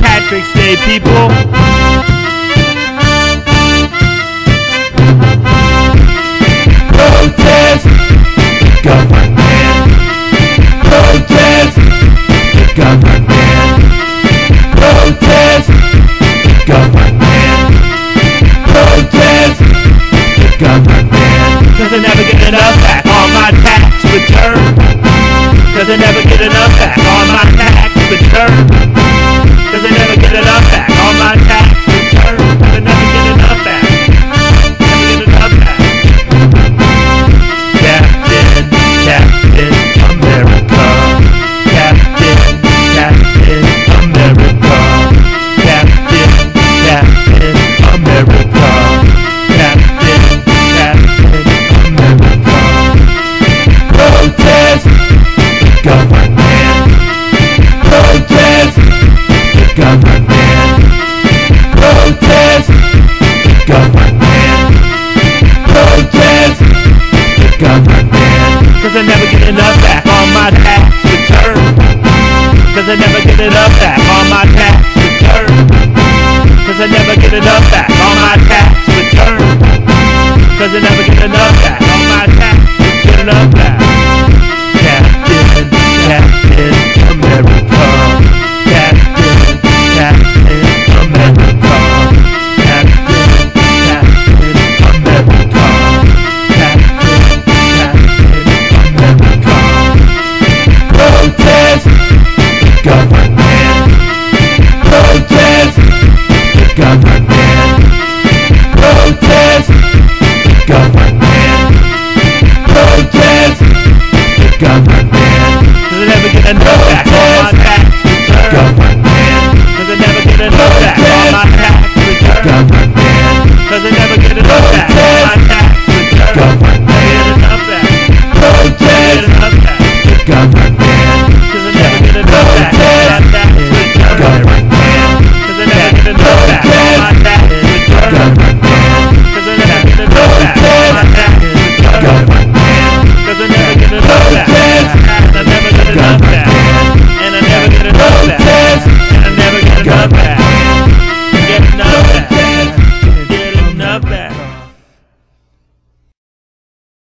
Patrick's Day, people. Protest the government. Protest the government. Protest the government. Protest the government. Cause I never get enough back on my tax return. Cause I never get enough back on my tax return. Cause I never get enough back on my tax return. Cause I never get enough back on my tax return. Cause I never get enough back on my tax return. Cause I never get enough back. God.